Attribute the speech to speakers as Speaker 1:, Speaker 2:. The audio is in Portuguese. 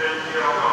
Speaker 1: Central.